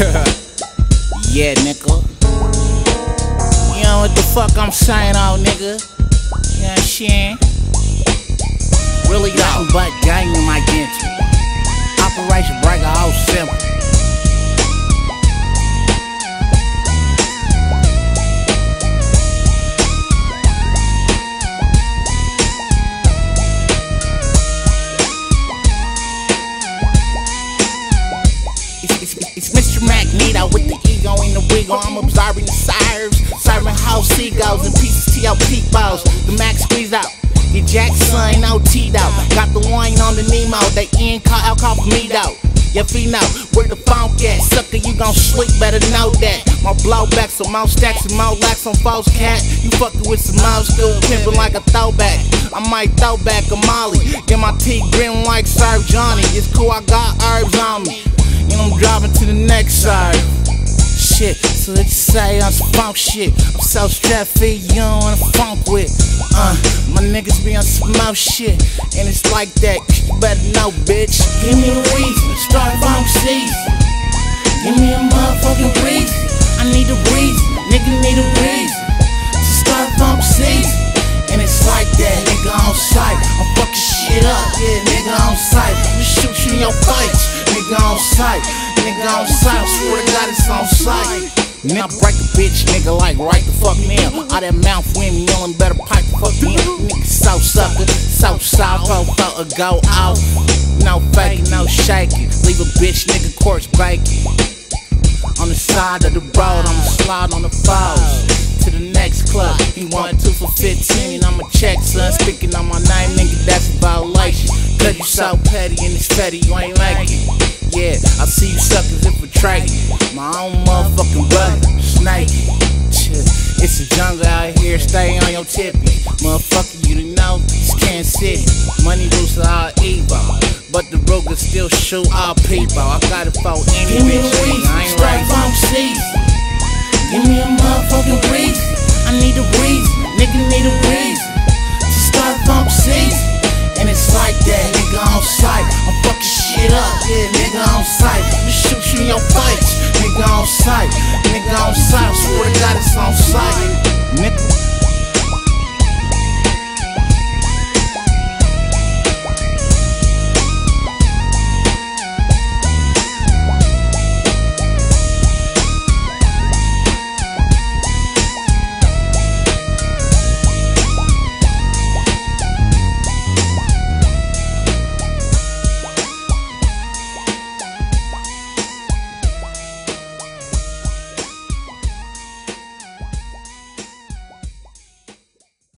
yeah, nigga. You know what the fuck I'm saying, old nigga? You know what I'm saying? Really nothing but gang in my gantry. Operation Breaker, all simple. Magneto with the ego in the wiggle. I'm observing the sires, serving house seagulls and pieces to your peak balls. The max squeeze out. Get Jackson no teed out. Got the wine on the Nemo. They in call alcohol for me though. Yeah, feet where the funk at. Sucker, you gon' sleep, better know that. My blowbacks some more stacks and more lacks on false cat. You fuckin' with some old school pimpin' like a throwback. I might throw back a molly. Get my teeth grin like Serve Johnny. It's cool, I got herbs on me. I'm driving to the next side. Shit, so let's say on some funk shit. I'm so strapped you don't wanna funk with. Uh, my niggas be on some more shit. And it's like that, better know, bitch. Give me a reason start funk season. Give me a motherfucking reason. I need a reason, nigga need a reason to start funk season. And it's like that, nigga on sight. I'm fucking shit up, yeah, nigga on sight. I'm shoot you in your face, nigga on sight. Nigga sight, swear to God it's on sight. Now break a bitch, nigga, like right the fuck now. All that mouth wind yelling, better pipe the fuck in. Nigga so sucker, so soft, oh, a go off. No faking, no shaking. Leave a bitch, nigga, corpse baking. On the side of the road, I'ma slide on the foes. To the next club, he want two for 15, and I'ma check, son. Speaking on my name, nigga, that's a violation. Cause you so petty and it's petty, you ain't like it. Yeah, I see you suckers infiltrating. My own motherfucking brother, snake. It's a jungle out here, stay on your tippy. Motherfucker, you done know, it's Kansas City. Money rules all evil. But the Ruger still shoot all people. I got it for any Give me bitch, a reason, I ain't right. Give me a motherfucking reason. Nigga on sight. Swear to God it's on sight. Nigga,